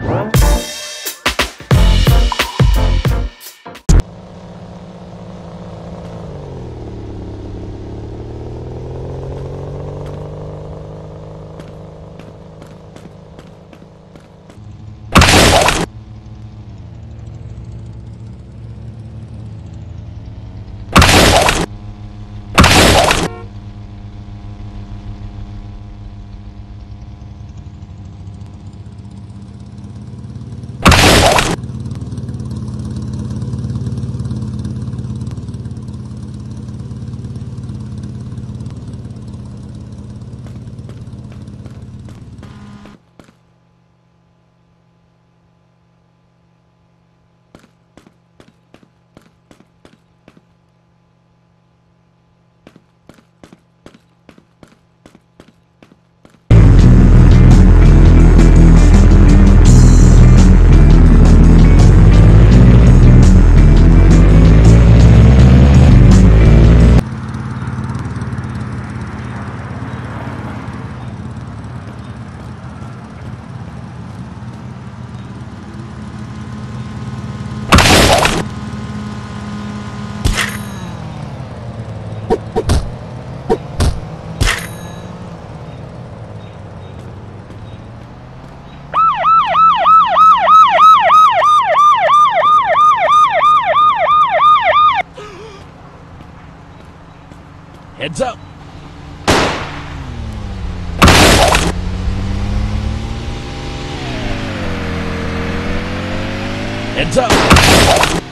Huh? Heads up. Heads up.